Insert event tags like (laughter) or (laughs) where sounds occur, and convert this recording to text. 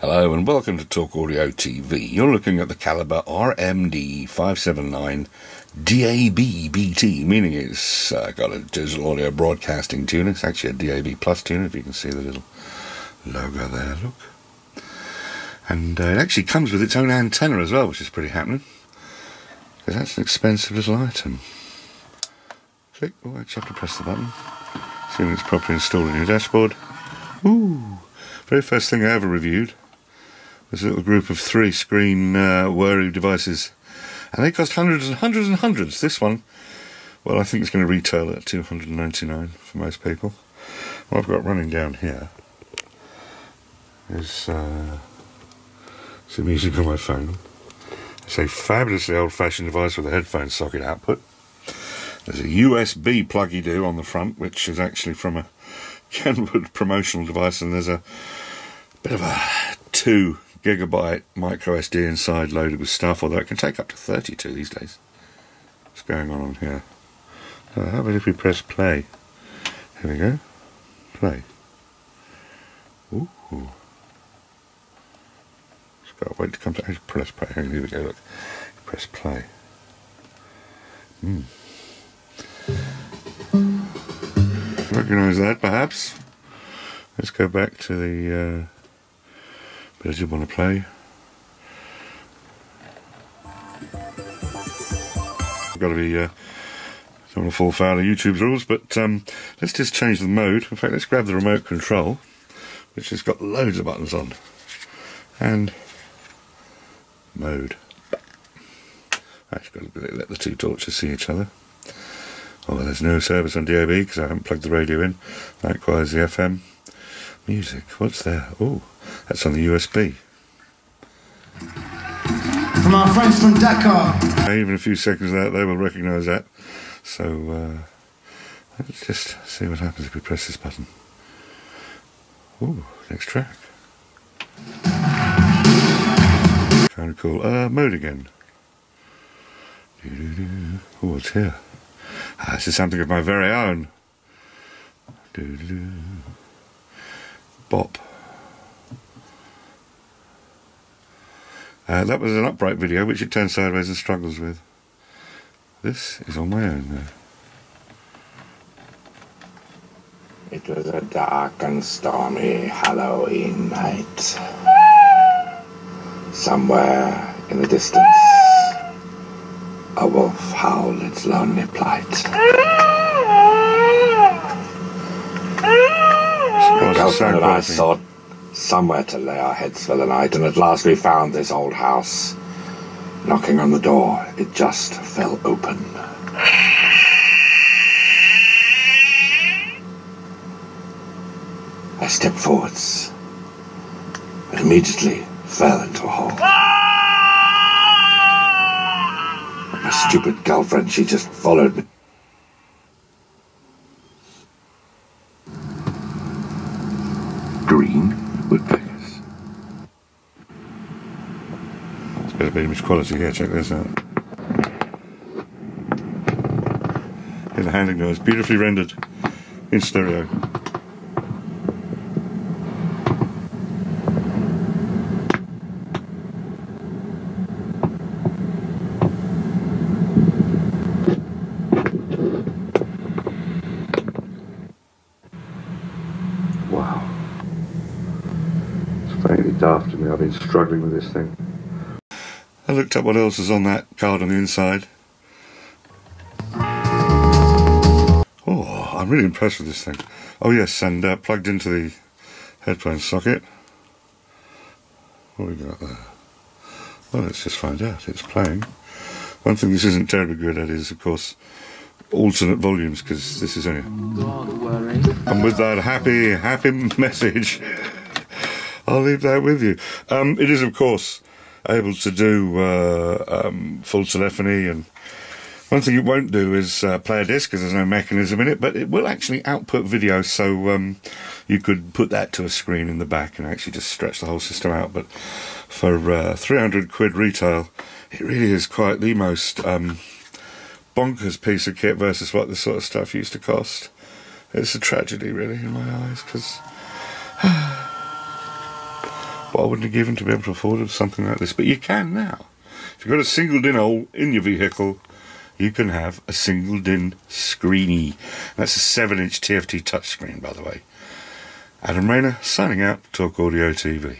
Hello and welcome to Talk Audio TV. You're looking at the Caliber RMD 579 DAB BT, meaning it's uh, got a digital audio broadcasting tuner. It's actually a DAB Plus tuner, if you can see the little logo there, look. And uh, it actually comes with its own antenna as well, which is pretty happening. Because that's an expensive little item. Click, oh, actually have to press the button. Assuming it's properly installed in your dashboard. Ooh, very first thing I ever reviewed a little group of three screen uh, devices, and they cost hundreds and hundreds and hundreds. This one, well, I think it's going to retail at 299 for most people. What I've got running down here is uh, some music on my phone. It's a fabulously old-fashioned device with a headphone socket output. There's a USB pluggy do on the front, which is actually from a (laughs) Kenwood promotional device, and there's a bit of a two gigabyte micro SD inside loaded with stuff, although it can take up to 32 these days. What's going on on here? Uh, how about if we press play? Here we go. Play. Ooh. It's gotta wait to come to press play. Here we go, look. Press play. Hmm. Recognize that perhaps? Let's go back to the uh, but I did want to play. I've got to be, uh, don't want to fall foul of YouTube's rules, but um, let's just change the mode. In fact, let's grab the remote control, which has got loads of buttons on. And mode. Actually, got to let the two torches see each other. Oh, there's no service on DAB because I haven't plugged the radio in. Likewise, the FM. Music, what's there? Oh, that's on the USB. From our friends from Dakar. Even a few seconds out, they will recognise that. So, uh, let's just see what happens if we press this button. Oh, next track. Kind of cool. Uh, mode again. Oh, what's here? Ah, this is something of my very own. Bop. Uh, that was an upright video which it turns sideways and struggles with. This is on my own though. It was a dark and stormy Halloween night. Somewhere in the distance, a wolf howled its lonely plight. Girlfriend and I sought somewhere to lay our heads for the night, and at last we found this old house. Knocking on the door, it just fell open. I stepped forwards, and immediately fell into a hole. My stupid girlfriend, she just followed me. Green woodpeckers. got a bit of image quality here, check this out. Here's the handling noise, beautifully rendered in stereo. Wow. It's fairly daft to me. I've been struggling with this thing. I looked up what else is on that card on the inside. Oh, I'm really impressed with this thing. Oh yes, and uh, plugged into the headphone socket. What have we got there? Well, let's just find out. It's playing. One thing this isn't terribly good at is, of course, alternate volumes, because this is only... And with that happy, happy (laughs) message, I'll leave that with you. Um, it is, of course, able to do uh, um, full telephony and one thing it won't do is uh, play a disc because there's no mechanism in it, but it will actually output video, so um, you could put that to a screen in the back and actually just stretch the whole system out. But for uh, 300 quid retail, it really is quite the most um, bonkers piece of kit versus what this sort of stuff used to cost. It's a tragedy, really, in my eyes, because what I wouldn't have given to be able to afford something like this. But you can now. If you've got a single DIN hole in your vehicle, you can have a single DIN screeny. That's a 7 inch TFT touchscreen, by the way. Adam Rayner signing out, Talk Audio TV.